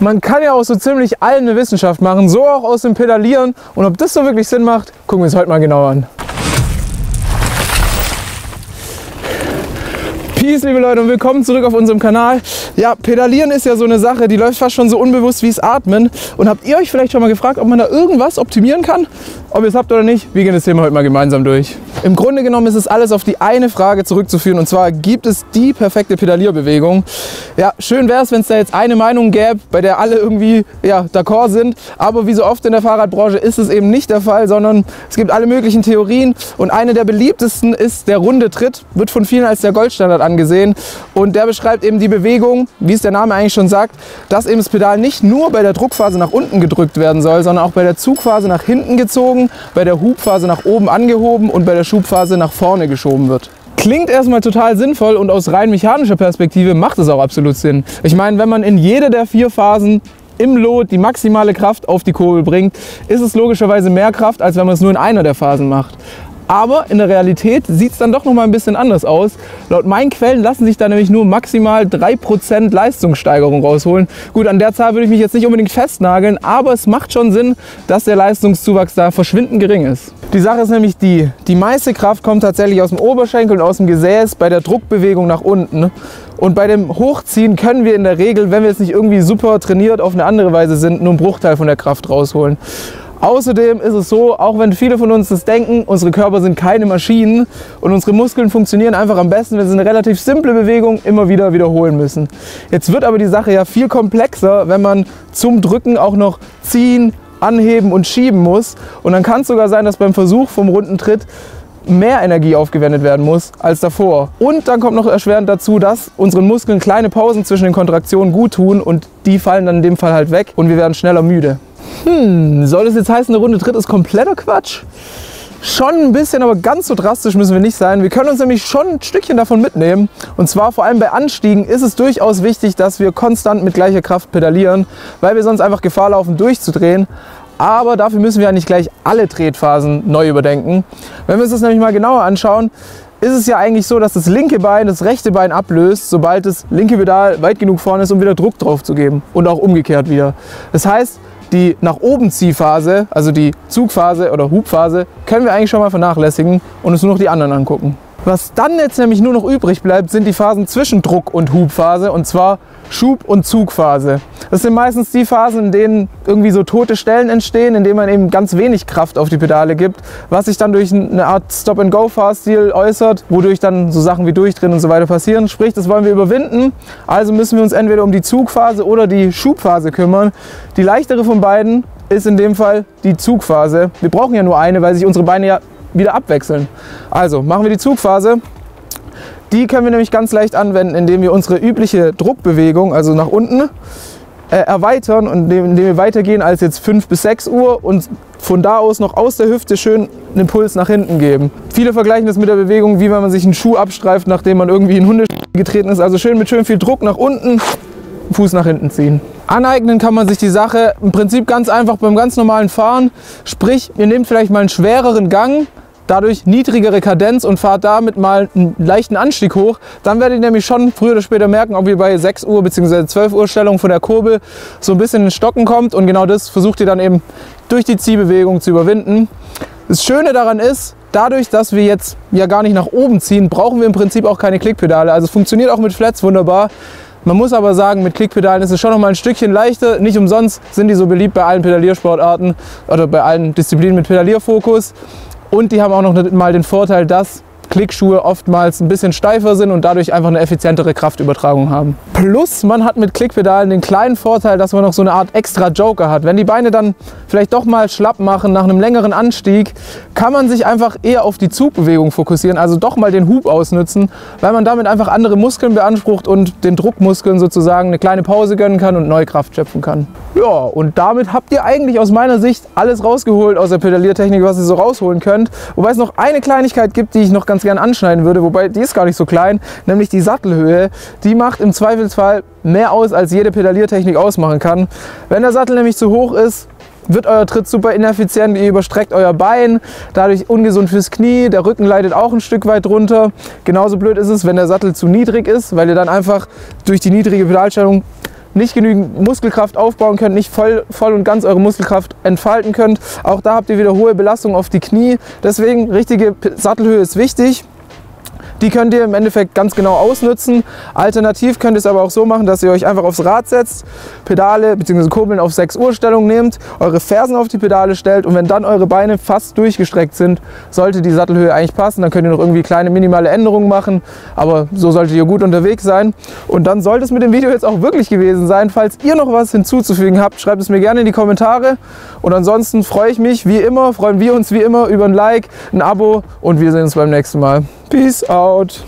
man kann ja aus so ziemlich allem eine Wissenschaft machen, so auch aus dem Pedalieren. Und ob das so wirklich Sinn macht, gucken wir uns heute mal genauer an. Peace, liebe Leute, und willkommen zurück auf unserem Kanal. Ja, Pedalieren ist ja so eine Sache, die läuft fast schon so unbewusst wie es Atmen. Und habt ihr euch vielleicht schon mal gefragt, ob man da irgendwas optimieren kann? Ob ihr es habt oder nicht, wir gehen das Thema heute mal gemeinsam durch. Im Grunde genommen ist es alles auf die eine Frage zurückzuführen, und zwar, gibt es die perfekte Pedalierbewegung? Ja, schön wäre es, wenn es da jetzt eine Meinung gäbe, bei der alle irgendwie ja, d'accord sind. Aber wie so oft in der Fahrradbranche ist es eben nicht der Fall, sondern es gibt alle möglichen Theorien. Und eine der beliebtesten ist der runde Tritt, wird von vielen als der Goldstandard angesehen. Und der beschreibt eben die Bewegung, wie es der Name eigentlich schon sagt, dass eben das Pedal nicht nur bei der Druckphase nach unten gedrückt werden soll, sondern auch bei der Zugphase nach hinten gezogen, bei der Hubphase nach oben angehoben und bei der Schubphase nach vorne geschoben wird. Klingt erstmal total sinnvoll und aus rein mechanischer Perspektive macht es auch absolut Sinn. Ich meine, wenn man in jede der vier Phasen im Lot die maximale Kraft auf die Kurbel bringt, ist es logischerweise mehr Kraft, als wenn man es nur in einer der Phasen macht. Aber in der Realität sieht es dann doch noch mal ein bisschen anders aus. Laut meinen Quellen lassen sich da nämlich nur maximal 3% Leistungssteigerung rausholen. Gut, an der Zahl würde ich mich jetzt nicht unbedingt festnageln, aber es macht schon Sinn, dass der Leistungszuwachs da verschwindend gering ist. Die Sache ist nämlich die, die meiste Kraft kommt tatsächlich aus dem Oberschenkel und aus dem Gesäß bei der Druckbewegung nach unten. Und bei dem Hochziehen können wir in der Regel, wenn wir jetzt nicht irgendwie super trainiert auf eine andere Weise sind, nur einen Bruchteil von der Kraft rausholen. Außerdem ist es so, auch wenn viele von uns das denken, unsere Körper sind keine Maschinen und unsere Muskeln funktionieren einfach am besten, wenn sie eine relativ simple Bewegung immer wieder wiederholen müssen. Jetzt wird aber die Sache ja viel komplexer, wenn man zum Drücken auch noch ziehen, anheben und schieben muss. Und dann kann es sogar sein, dass beim Versuch vom runden Tritt mehr Energie aufgewendet werden muss als davor. Und dann kommt noch erschwerend dazu, dass unseren Muskeln kleine Pausen zwischen den Kontraktionen gut tun und die fallen dann in dem Fall halt weg und wir werden schneller müde. Hm, soll das jetzt heißen, eine Runde Tritt ist kompletter Quatsch? Schon ein bisschen, aber ganz so drastisch müssen wir nicht sein. Wir können uns nämlich schon ein Stückchen davon mitnehmen. Und zwar vor allem bei Anstiegen ist es durchaus wichtig, dass wir konstant mit gleicher Kraft pedalieren, weil wir sonst einfach Gefahr laufen, durchzudrehen. Aber dafür müssen wir ja nicht gleich alle Tretphasen neu überdenken. Wenn wir uns das nämlich mal genauer anschauen, ist es ja eigentlich so, dass das linke Bein das rechte Bein ablöst, sobald das linke Pedal weit genug vorne ist, um wieder Druck drauf zu geben. Und auch umgekehrt wieder. Das heißt, die nach oben Ziehphase, also die Zugphase oder Hubphase, können wir eigentlich schon mal vernachlässigen und uns nur noch die anderen angucken. Was dann jetzt nämlich nur noch übrig bleibt, sind die Phasen zwischen Druck- und Hubphase und zwar Schub- und Zugphase. Das sind meistens die Phasen, in denen irgendwie so tote Stellen entstehen, in denen man eben ganz wenig Kraft auf die Pedale gibt, was sich dann durch eine Art Stop-and-Go-Fahrstil äußert, wodurch dann so Sachen wie Durchdrehen und so weiter passieren. Sprich, das wollen wir überwinden. Also müssen wir uns entweder um die Zugphase oder die Schubphase kümmern. Die leichtere von beiden ist in dem Fall die Zugphase. Wir brauchen ja nur eine, weil sich unsere Beine ja wieder abwechseln. Also machen wir die Zugphase. Die können wir nämlich ganz leicht anwenden, indem wir unsere übliche Druckbewegung, also nach unten, äh, erweitern und indem, wir weitergehen als jetzt 5 bis 6 Uhr und von da aus noch aus der Hüfte schön einen Impuls nach hinten geben. Viele vergleichen das mit der Bewegung, wie wenn man sich einen Schuh abstreift, nachdem man irgendwie in Hunde getreten ist. Also schön mit schön viel Druck nach unten, Fuß nach hinten ziehen. Aneignen kann man sich die Sache im Prinzip ganz einfach beim ganz normalen Fahren. Sprich, ihr nehmt vielleicht mal einen schwereren Gang, dadurch niedrigere Kadenz und fahrt damit mal einen leichten Anstieg hoch. Dann werdet ihr nämlich schon früher oder später merken, ob ihr bei 6 Uhr bzw. 12 Uhr Stellung von der Kurbel so ein bisschen in Stocken kommt und genau das versucht ihr dann eben durch die Ziehbewegung zu überwinden. Das Schöne daran ist, dadurch, dass wir jetzt ja gar nicht nach oben ziehen, brauchen wir im Prinzip auch keine Klickpedale. Also es funktioniert auch mit Flats wunderbar. Man muss aber sagen, mit Klickpedalen ist es schon noch mal ein Stückchen leichter. Nicht umsonst sind die so beliebt bei allen Pedaliersportarten oder bei allen Disziplinen mit Pedalierfokus. Und die haben auch noch mal den Vorteil, dass Klickschuhe oftmals ein bisschen steifer sind und dadurch einfach eine effizientere Kraftübertragung haben. Plus man hat mit Klickpedalen den kleinen Vorteil, dass man noch so eine Art extra Joker hat. Wenn die Beine dann vielleicht doch mal schlapp machen nach einem längeren Anstieg, kann man sich einfach eher auf die Zugbewegung fokussieren, also doch mal den Hub ausnutzen, weil man damit einfach andere Muskeln beansprucht und den Druckmuskeln sozusagen eine kleine Pause gönnen kann und neue Kraft schöpfen kann. Ja, und damit habt ihr eigentlich aus meiner Sicht alles rausgeholt aus der Pedaliertechnik, was ihr so rausholen könnt. Wobei es noch eine Kleinigkeit gibt, die ich noch ganz gern anschneiden würde, wobei die ist gar nicht so klein, nämlich die Sattelhöhe. Die macht im Zweifelsfall mehr aus, als jede Pedaliertechnik ausmachen kann. Wenn der Sattel nämlich zu hoch ist, wird euer Tritt super ineffizient, ihr überstreckt euer Bein, dadurch ungesund fürs Knie, der Rücken leidet auch ein Stück weit runter. Genauso blöd ist es, wenn der Sattel zu niedrig ist, weil ihr dann einfach durch die niedrige Pedalstellung nicht genügend Muskelkraft aufbauen könnt, nicht voll, voll und ganz eure Muskelkraft entfalten könnt. Auch da habt ihr wieder hohe Belastung auf die Knie. Deswegen richtige Sattelhöhe ist wichtig. Die könnt ihr im Endeffekt ganz genau ausnutzen. Alternativ könnt ihr es aber auch so machen, dass ihr euch einfach aufs Rad setzt, Pedale bzw. Kurbeln auf 6 Uhr Stellung nehmt, eure Fersen auf die Pedale stellt und wenn dann eure Beine fast durchgestreckt sind, sollte die Sattelhöhe eigentlich passen. Dann könnt ihr noch irgendwie kleine minimale Änderungen machen, aber so solltet ihr gut unterwegs sein. Und dann sollte es mit dem Video jetzt auch wirklich gewesen sein. Falls ihr noch was hinzuzufügen habt, schreibt es mir gerne in die Kommentare. Und ansonsten freue ich mich wie immer, freuen wir uns wie immer über ein Like, ein Abo und wir sehen uns beim nächsten Mal. Peace out.